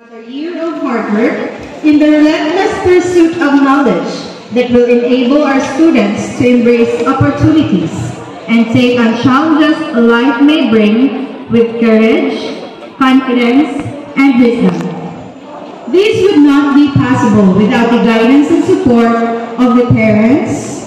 Another year of hard work in the relentless pursuit of knowledge that will enable our students to embrace opportunities and take on challenges life may bring with courage, confidence, and wisdom. This would not be possible without the guidance and support of the parents,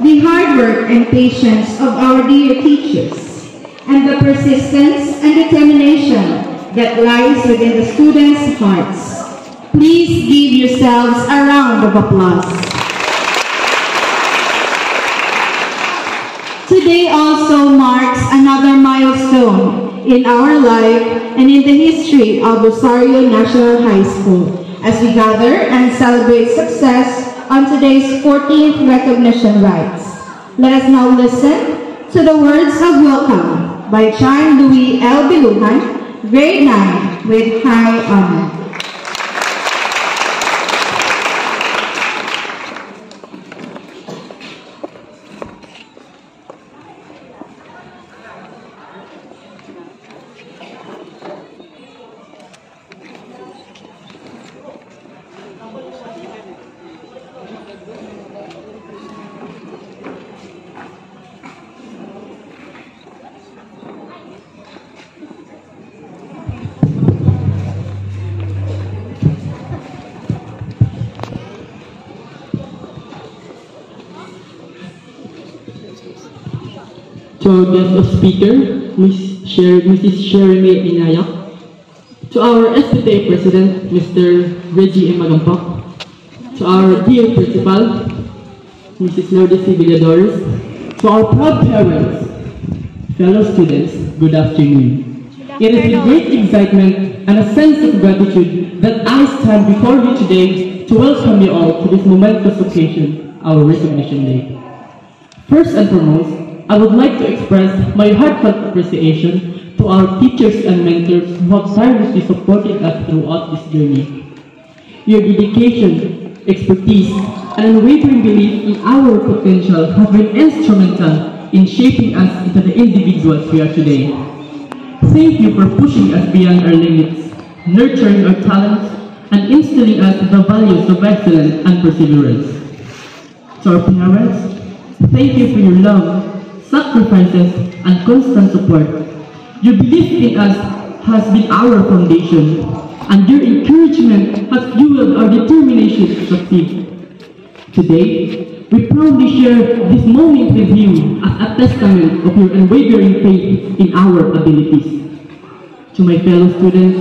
the hard work and patience of our dear teachers, and the persistence and determination that lies within the students' hearts. Please give yourselves a round of applause. Today also marks another milestone in our life and in the history of Rosario National High School as we gather and celebrate success on today's 14th recognition rites. Let us now listen to the words of welcome by Chan Louis L. Biluhan, grade 9 with high honor. Of speaker, Ms. Sher- Mrs. Sheremy Inayak, to our SPTA President, Mr. Reggie M. Magampok, to our dear Principal, Mrs. Lourdes Villadores, to our proud parents, fellow students, good afternoon. It is with great excitement and a sense of gratitude that I stand before you today to welcome you all to this momentous occasion, our Recognition Day. First and foremost, I would like to express my heartfelt appreciation to our teachers and mentors who have tirelessly supported us throughout this journey. Your dedication, expertise, and unwavering belief in our potential have been instrumental in shaping us into the individuals we are today. Thank you for pushing us beyond our limits, nurturing our talents, and instilling us the values of excellence and perseverance. To our parents, thank you for your love, sacrifices, and constant support. Your belief in us has been our foundation, and your encouragement has fueled our determination to succeed. Today, we proudly share this moment with you as a testament of your unwavering faith in our abilities. To my fellow students,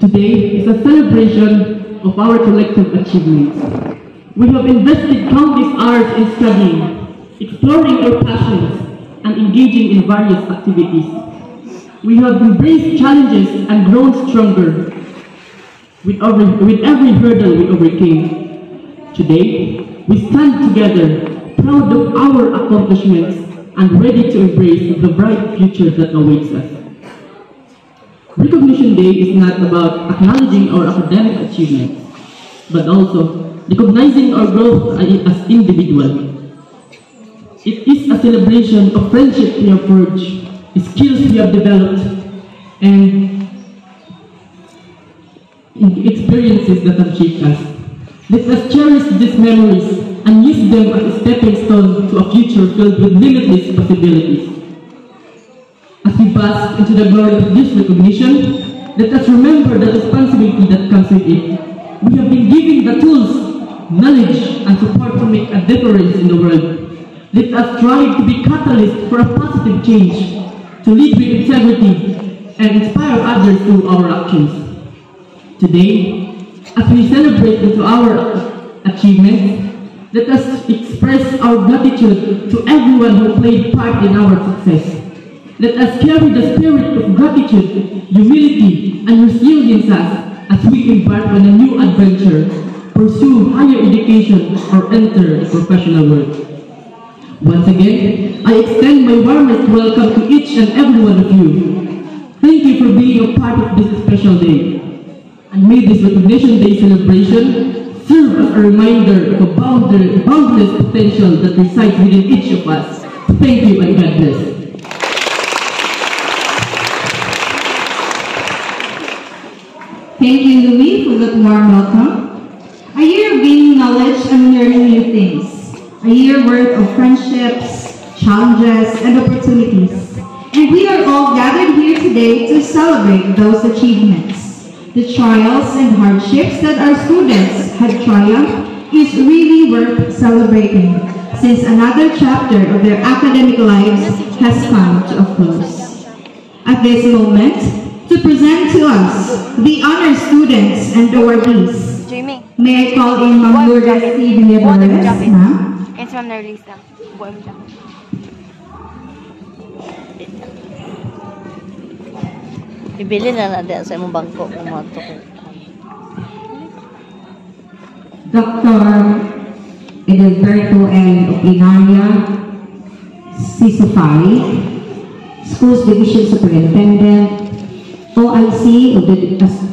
today is a celebration of our collective achievements. We have invested countless hours in studying, exploring our passions, and engaging in various activities. We have embraced challenges and grown stronger with every, with every hurdle we overcame. Today, we stand together, proud of our accomplishments and ready to embrace the bright future that awaits us. Recognition Day is not about acknowledging our academic achievements, but also recognizing our growth as individuals. It is a celebration of friendship we have forged, skills we have developed, and experiences that have shaped us. Let us cherish these memories and use them as a stepping stone to a future filled with limitless possibilities. As we bask into the glory of this recognition, let us remember the responsibility that comes with it. We have been given the tools, knowledge, and support to make a difference in the world. Let us strive to be catalysts for a positive change, to lead with integrity, and inspire others through our actions. Today, as we celebrate into our achievements, let us express our gratitude to everyone who played part in our success. Let us carry the spirit of gratitude, humility, and resilience as, we embark on a new adventure, pursue higher education, or enter the professional world. Once again, I extend my warmest welcome to each and every one of you. Thank you for being a part of this special day. And may this Recognition Day celebration serve as a reminder of boundless, boundless potential that resides within each of us. Thank you and God bless. Thank you, Louis, for that warm welcome. A year of gaining knowledge and learning new things. A year worth of friendships, challenges, and opportunities. And we are all gathered here today to celebrate those achievements. The trials and hardships that our students had triumphed is really worth celebrating since another chapter of their academic lives has come to a close. At this moment, to present to us the honor students and awardees, Jamie, may I call in Ma'am Lourdes C. Villadores, ma'am? si Ma'am na-release lang. Buhay mo. Ibili na natin sa imong bangko kung mga. Dr. Edilberto L. Opinaria, CISO5, Schools Division Superintendent, OIC of the As-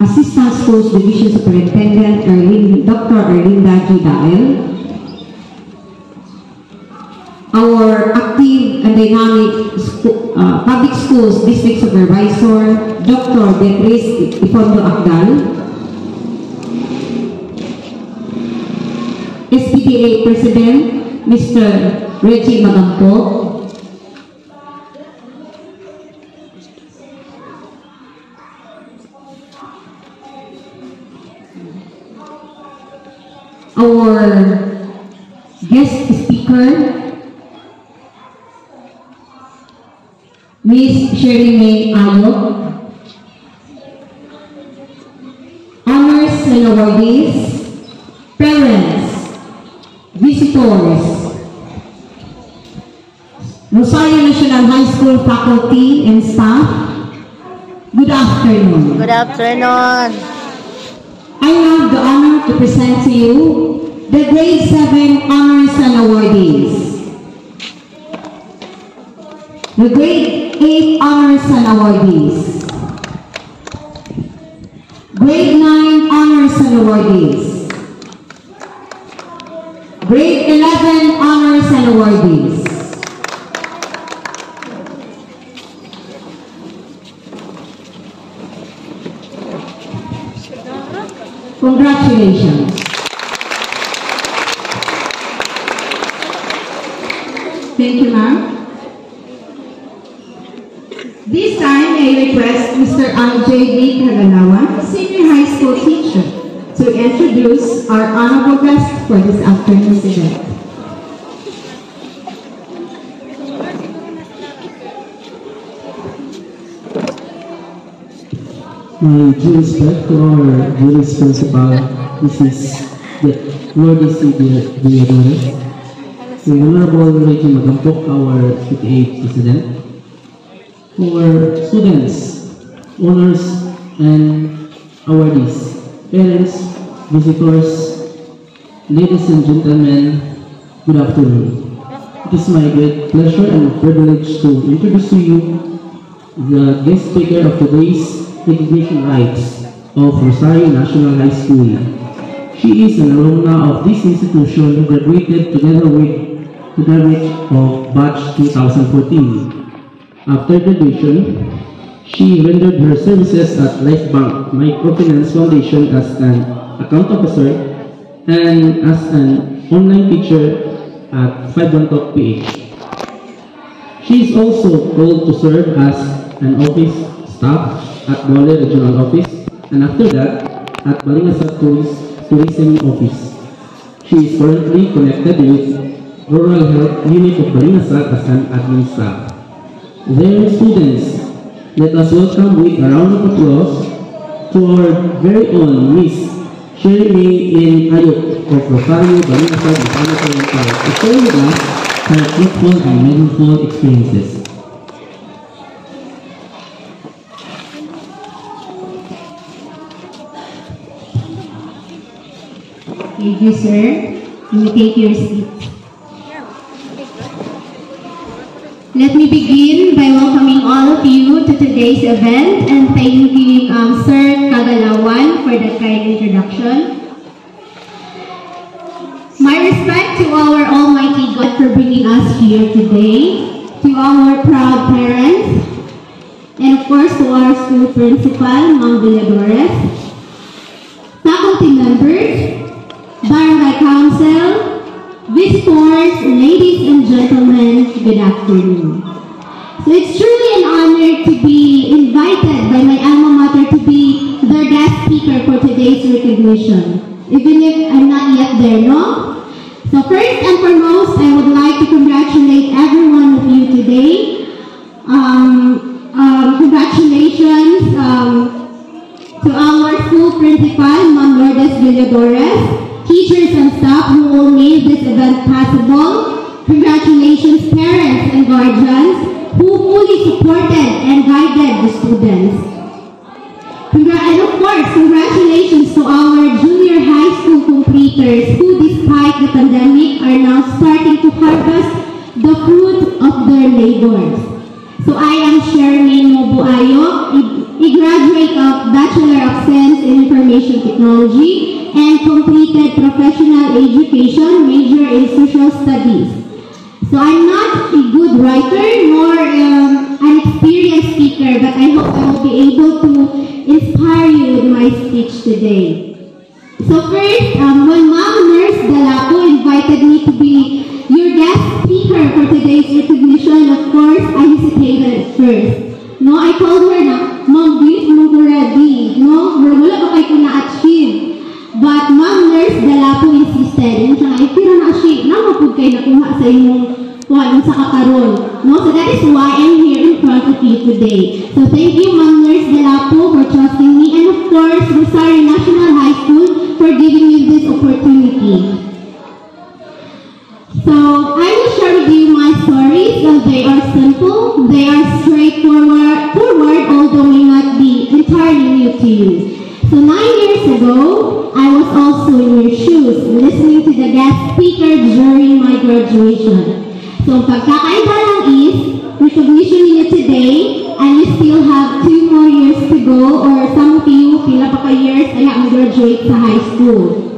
Assistant Schools Division Superintendent, Erlin, Dr. Erlinda G. Dael, our active and dynamic scho- uh, public schools district supervisor, Dr. Beatrice Ifondo Akdal, SPTA President, Mr. Reggie Magampo, our guest speaker, Miss Sherry May Ayok, honors and awardees, parents, visitors, Rosario National High School faculty and staff, good afternoon. Good afternoon. I have the honor to present to you the grade 7 honors and awardees. The grade 8 honors and awardees. Grade 9 honors and awardees. Grade 11 honors and awardees. Congratulations. Thank you, ma'am. This time, I request Mr. Anjay D. Kagalawan, senior high school teacher, to introduce our honorable guest for this afternoon's event. My due respect to our Juris Principal, Mrs. Lourdes C. Villadores, the Honorable Reggie Magampok, our PTA President, our students, owners, and awardees, parents, visitors, ladies and gentlemen, good afternoon. It is my great pleasure and privilege to introduce to you the guest speaker of today's recognition rites of Rosario National High School. She is an alumna of this institution who graduated together with the graduate of batch 2014. After graduation, she rendered her services at Life Bank Microfinance Foundation as an account officer and as an online teacher at 51 Talk PH. She is also called to serve as an office staff at Bole Regional Office and after that at Balingasag Tourism Office. She is currently connected with Rural Health Unit of Balingasag as an admin staff. Dear students, let us welcome with a round of applause to our very own Miss Sherry May in Ayok of Rosario Balingasag Botanical Park to share with us her fruitful and meaningful experiences. Thank you, sir. You may take your seat. Let me begin by welcoming all of you to today's event and thanking um, Sir Kagalawan for the kind introduction. My respect to our Almighty God for bringing us here today, to our proud parents, and of course to our school principal, Ma'am Villadores, faculty members, barangay council, visitors, and gentlemen, good afternoon. So it's truly an honor to be invited by my alma mater to be their guest speaker for today's recognition, even if I'm not yet there, no? So first and foremost, I would like to congratulate every one of you today. Um, um, congratulations um, to our school principal, Ma'am Lourdes Villadores, teachers and staff who all made this event possible. Congratulations parents and guardians who fully supported and guided the students. Congra- and of course, congratulations to our junior high school completers who despite the pandemic are now starting to harvest the fruit of their labors. So I am Shermaine Mobuayo, a graduate of Bachelor of Science in Information Technology and completed professional education major in social studies. So I'm not a good writer nor um, an experienced speaker, but I hope I will be able to inspire you with my speech today. So first, um, when Mom Nurse Dalapo invited me to be your guest speaker for today's recognition, of course, I hesitated at first. No, I told her na, Mom, please mo ko ready. No, wala pa kayo na-achieve. But Ma'am Nurse Dalapo insisted, and siya nga, pero na siya, namapod kayo nakuha sa imong kuhaan sa kakaroon. No, so that is why I'm here in front of you today. So thank you, Ma'am Nurse Dalapo, for trusting me, and of course, Rosario National High School for giving me this opportunity. So I will share with you my stories. Uh, they are simple, they are straightforward, forward, although may not be entirely new to you. So nine years ago, I was also in your shoes, listening to the guest speaker during my graduation. So pagkakaiba lang is, recognition niyo today, and you still have two more years to go, or some of you, pila pa ka years, ay ang graduate sa high school.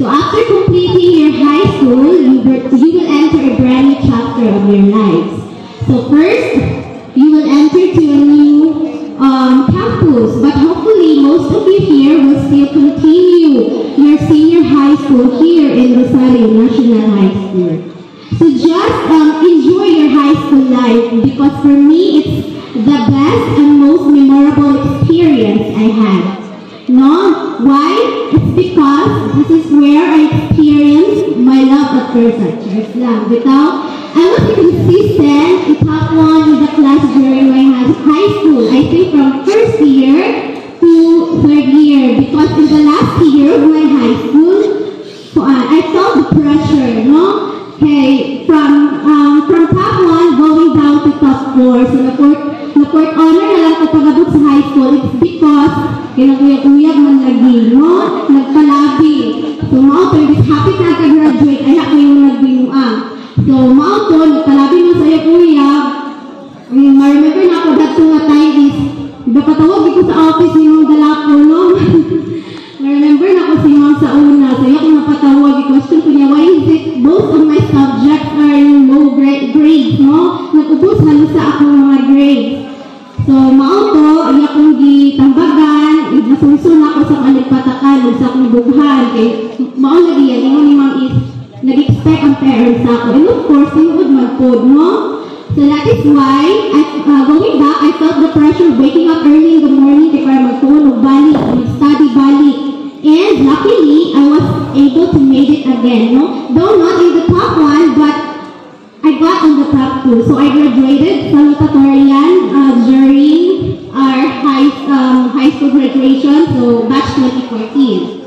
So after completing your high school, you, you will enter a brand new chapter of your lives. So first, you will enter to a new um, campus, but hopefully most of you here will still continue your senior high school here in Rosario National High School. So just um, enjoy your high school life because for me it's the best and most memorable experience I had. No? Why? It's because this is where I experienced my love at first sight. Cheers lang. Bitaw, I was consistent to top one in the class during my high high school. I think from first year to third year because in the last year of my high school, uh, I felt the pressure, no? Okay, from um, from top one going down to top four. So na-court, na-court honor na lang ko pag-abot sa high school. It's because kinakuyag-uyag man lagi, no? Nagpalabi. So mao to, ibig happy na ka-graduate, ay yung nagbinuang. So mao to, nagpalabi mo sa uyag. Um, ma-remember na ako that nga time is, iba patawag ko sa office ni Mong Dalapo, no? I-remember na ako si Ma'am sa una. So, yung napatawag, i-question ko niya, why is it most of my subjects are low grade, grades, no? Nag-ubos halos sa akong mga grades. So, mao to, ay akong gitambagan, nasunsun ako sa kanagpatakan, sa akong bughan, kay mao na diyan, ingon ni Ma'am is, nag-expect ang parents ako. And of course, tinuod man po, no? So that is why, at, uh, going back, I felt the pressure waking up early in the morning to para magtulog, balik, mag-study, balik. And luckily, I was able to make it again, no? Though not in the top one, but I got on the top two. So I graduated salutatorian uh, during our high, um, high school graduation, so batch 2014.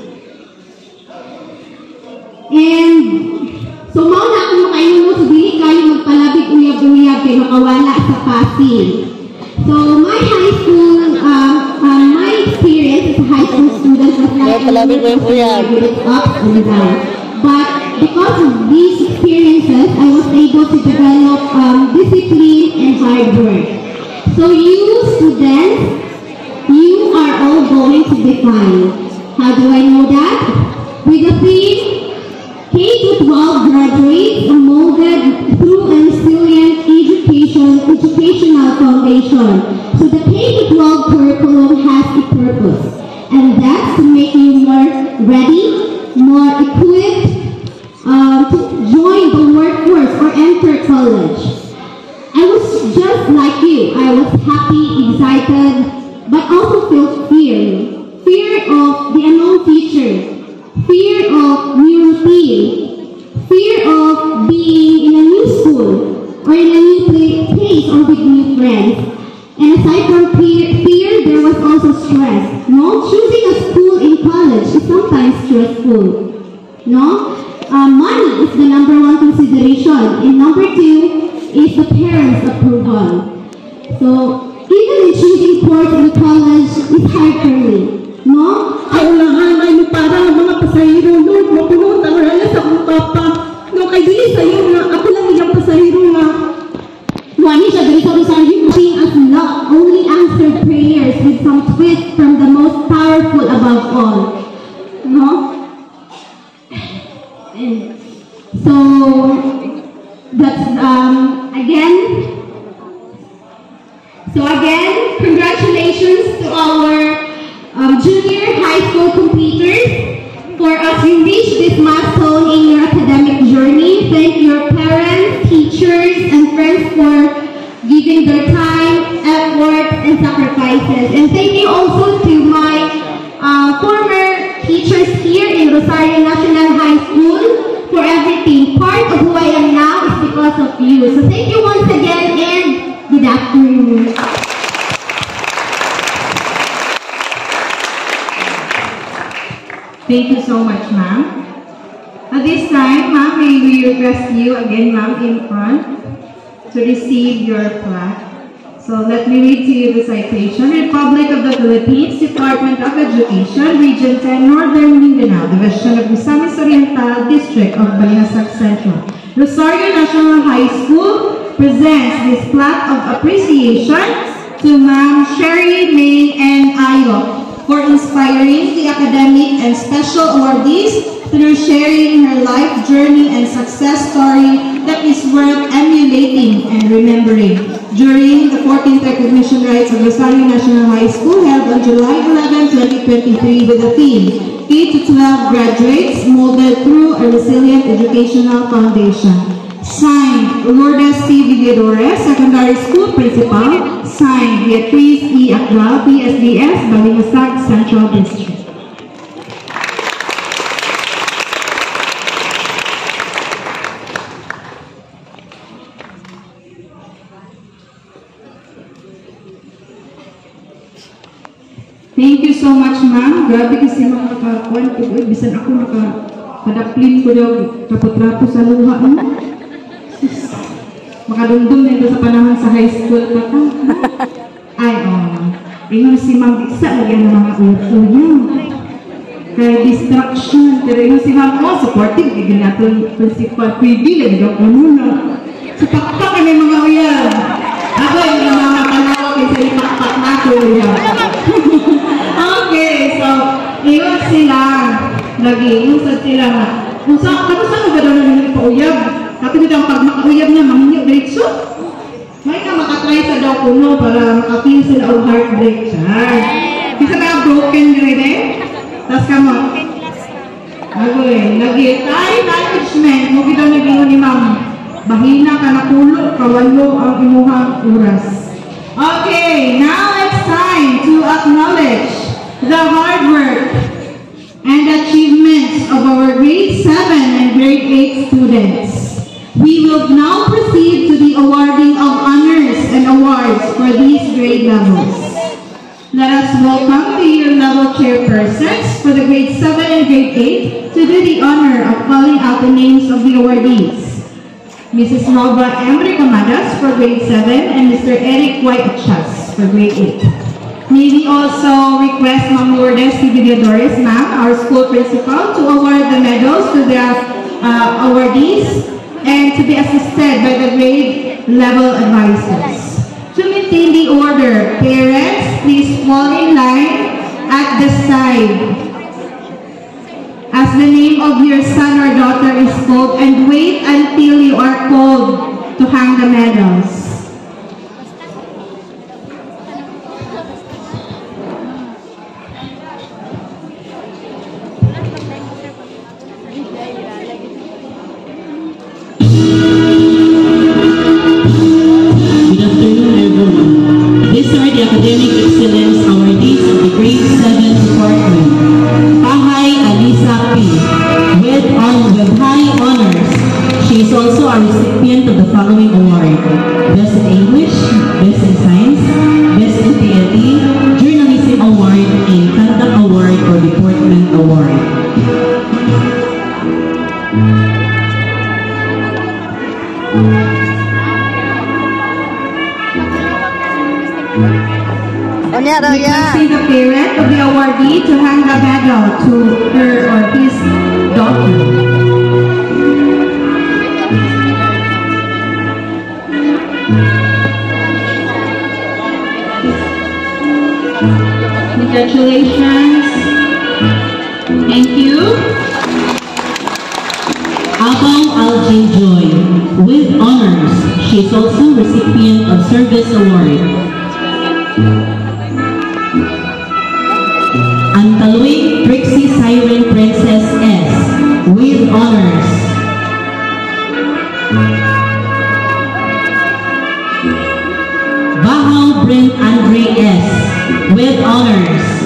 And so mao na ako makaingon mo, so dili kayo magpalabig uyab-uyab kay makawala sa Pasig. So ups and downs. But because of these experiences, I was able to develop um, discipline and hard work. So you students, you are all going to define. How do I know that? With the theme K-12 graduates are molded through a resilient Education Educational Foundation. So the K-12 curriculum make you more ready, more equipped um, to join the workforce or enter college. I was just like you. I was happy, excited, but also felt fear. Fear of the unknown future. Fear of new routine. Fear of being in a new school or in a new place or with new friends. And aside from fear, there was also stress. No, choosing a school in college is sometimes stressful. No, uh, money is the number one consideration, and number two is the parents' approval. So even in choosing course in college is hard for me. No, Kaulangan ay para mga pasahero, Lord, mapuno ang raya sa akong papa. No, kay dili sa'yo nga, ako lang iyang pasahero nga. Wani as luck, only answered prayers with some twist from the most powerful above all. No? So, that's, um, again, so again, congratulations to our um, junior high school completers for us you reached this milestone in your academic journey. Thank your parents, teachers, and friends for giving their time, effort, and sacrifices. And thank you also to my uh, former teachers here in Rosario National High School for everything. Part of who I am now is because of you. So thank you once again and good afternoon. Thank you so much, ma'am. At this time, ma'am, may we request you again, ma'am, in front to receive your plaque. So let me read to you the citation. Republic of the Philippines, Department of Education, Region 10, Northern Mindanao, Division of Misamis Oriental, District of Balingasag Central. Rosario National High School presents this plaque of appreciation to Ma'am Sherry May and Ayo for inspiring the academic and special awardees through sharing her life journey and success story that is worth emulating and remembering. During the 14th recognition rites of Rosario National High School held on July 11, 2023 with the theme K-12 Graduates Molded Through a Resilient Educational Foundation. Signed, Lourdes C. Villadores, Secondary School Principal. Signed, Beatriz E. Akral, PSDS, Balingasag Central District. So much, ma'am. Grabe kasi mga nakakuan ko. Eh, bisan ako naka kadaplin ko daw trapo-trapo sa luha. No? Sus, Makadumdum na ito sa panahon sa high school pa ka. Ay, oh. Ingon si ma'am, isa lagi ang mga uso niya. Kaya distraction. Pero ingon si ma'am, oh, supportive. Hindi natin principal. Pwede lang daw ko muna. Sa pakpak kami mga uyab. Ako, yung mga panawag sa ipakpak na ko. okay, so, iwan sila. Lagi, usad sila nga. Kung sa, kano saan ba daw nang ipauyab? Katulad ang pag makauyab na, mahinyo diretso. May ka makatry sa daw kuno para makafeel sila o heartbreak siya. Bisa ka broken grade Tapos ka mo. Eh, lagi. Time management. Mo kita naging ni ma'am. Bahina ka na pulo, kawalo ang imuhang oras. Okay, now it's time to acknowledge the hard work and achievements of our grade 7 and grade 8 students. We will now proceed to the awarding of honors and awards for these grade levels. Let us welcome the year level chairpersons for the grade 7 and grade 8 to do the honor of calling out the names of the awardees. Mrs. Nova M. For grade 7 and Mr. Eric Whiteachas for grade 8. May we also request Ma'am Lourdes. Villadores, ma'am, our school principal, to award the medals to the uh, awardees and to be assisted by the grade level advisors. To maintain the order, parents, please fall in line at the side as the name of your son or daughter is called and wait until you are called to hang the medals. Ruben Andreas with honors.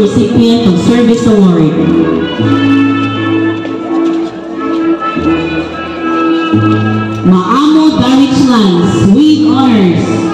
recipient of Service Award. Maamo Darich Lanz with honors.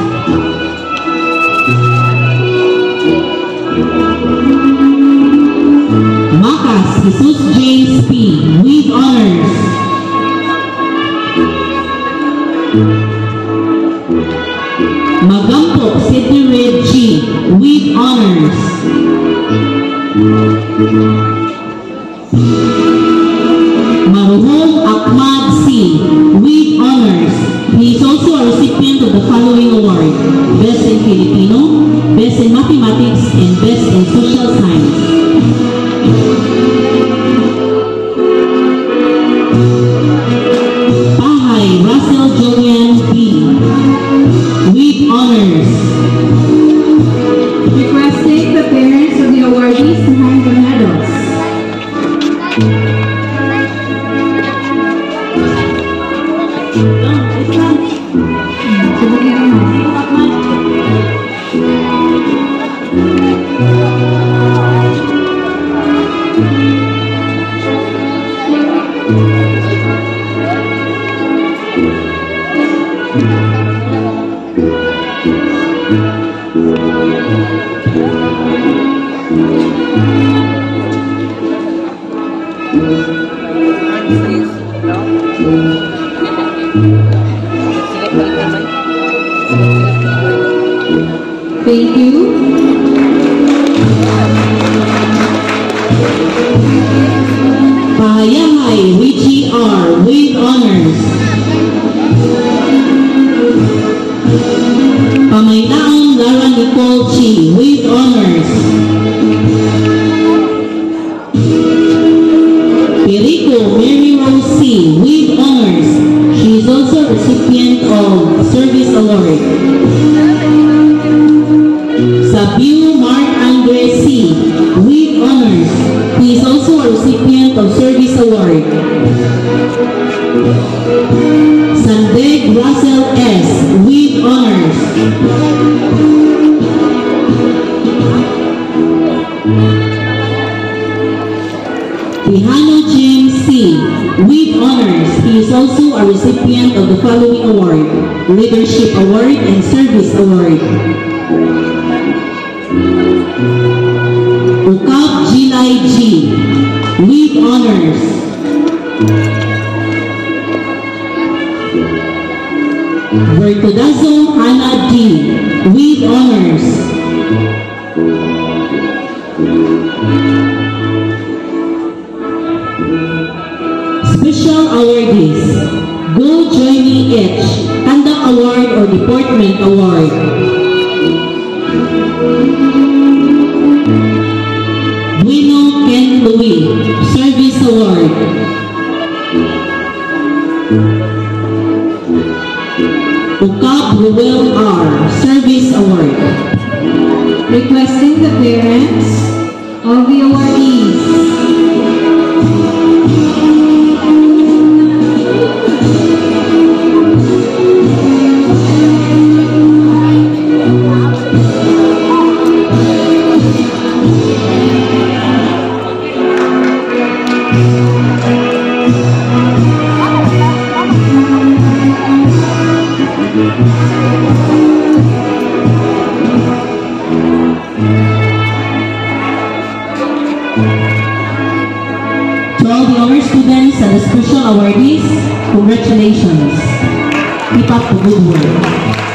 honors, he is also a recipient of the following award, Leadership Award and Service Award. Ukap Jilai G, Lead Honors. Bertodazzo Hannah D. Lead Honors. award is Go Journey Edge Handang Award or Department Award. Bueno Ken Louie Service Award. Ukab Ruel R Service Award. Requesting the parents of the awardees. Ladies, congratulations. Keep up the good work.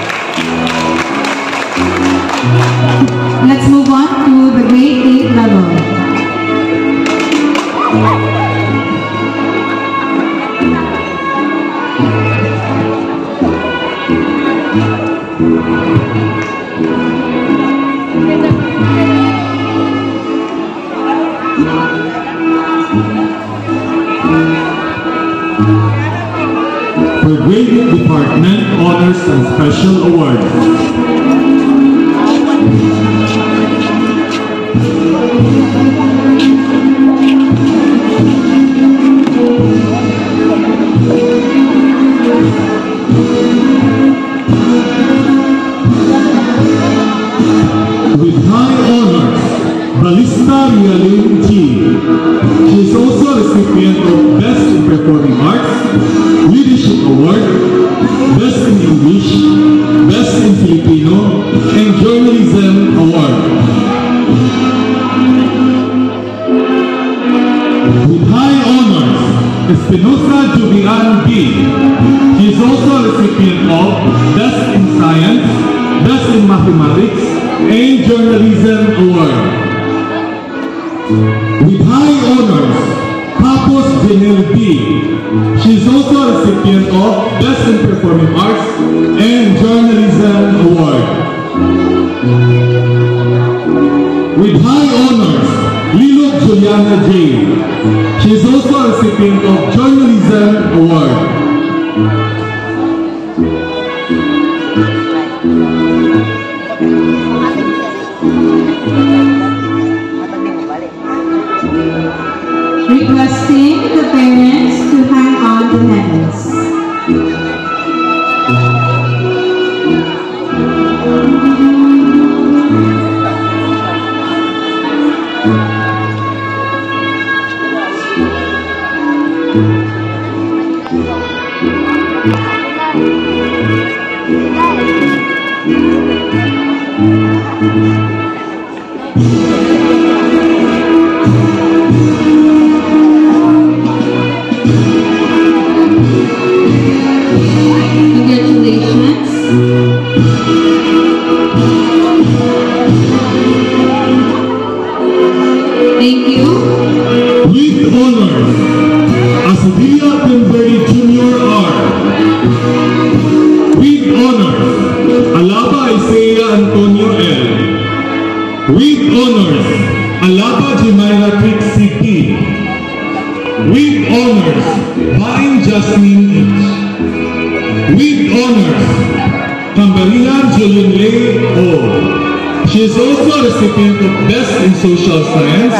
Social Science,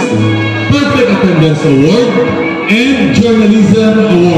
Perfect Attendance Award, and Journalism Award.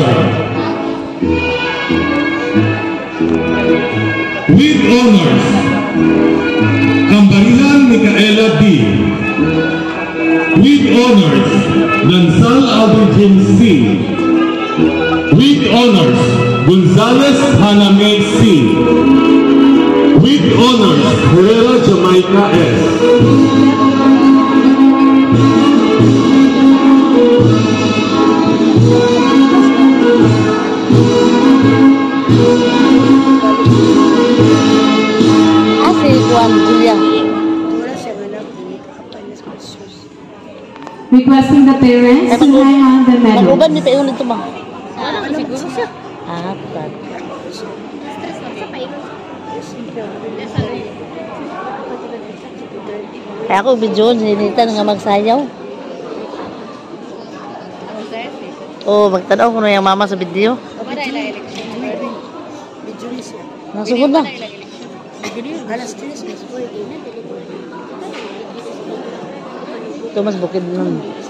Parents to hang on the medals. Mag-uban, may paingon dito ba? Siguro siya. Ah, tad. Kaya ako video, sinita nga magsayaw. Oo, oh, magtanaw ko na yung mama sa video. Nasugod na. Ito mas bukid nun.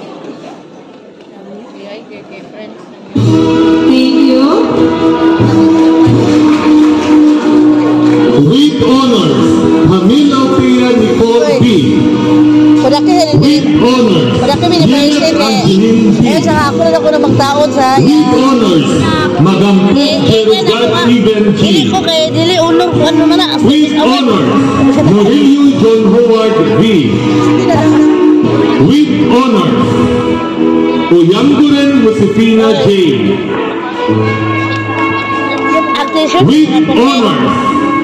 With honors, Camila Pia Nicole B. Kuda ka With honors, Kuda kami ni President eh. B. Eh, sa ako na ako na magtaon sa... With honors, Eh, eh, nga. Jerugal Even G. Dili ko kay Dili unong ano man na. With honors, Murillo John Howard V. With honors, Uyamguren Josefina J. With honors,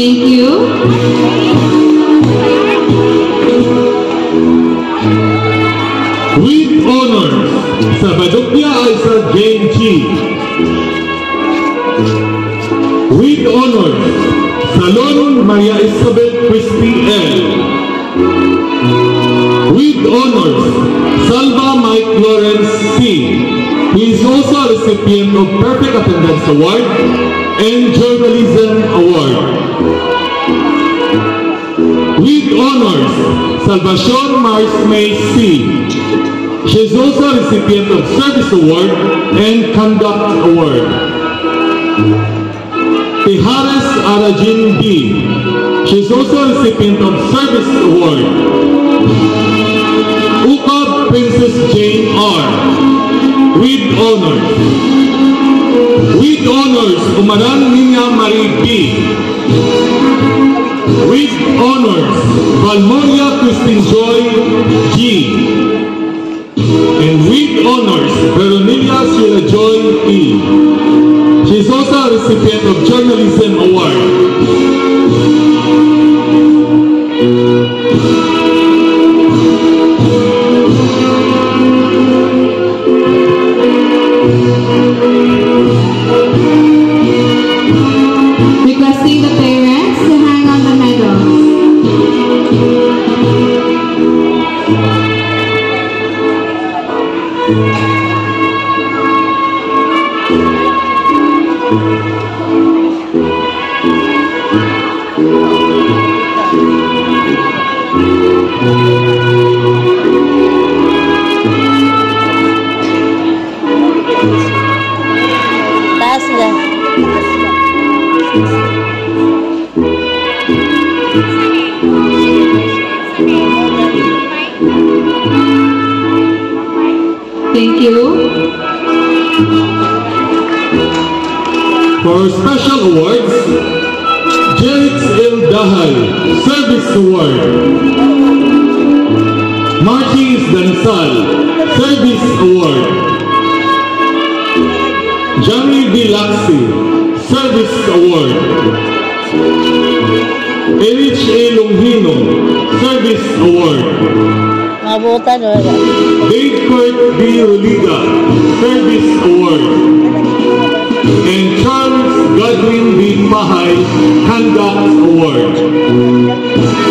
Thank you. With honors, sa Badukya ay sa Jane. With honors, Salon Maria Isabel Christie L. With honors, Salva Mike Lawrence C. He is also a recipient of Perfect Attendance Award and Journalism Award. With honors, Salvacion Mars May C. She is also a recipient of Service Award and Conduct Award. Tihares Arajin B. She is also a recipient of Service Award. Princess Jane R. With honors. With honors, Umaran Nina Marie B. With honors, Valmoria Christine Joy G. And with honors, Veronica Sheila Joy E. She is also a recipient of Journalism Award. Erich. Longhino, Service Award. Mga buta no. Dave Kurt B. Oliga, Service Award. And Charles Godwin B. Pahay, Conduct Award.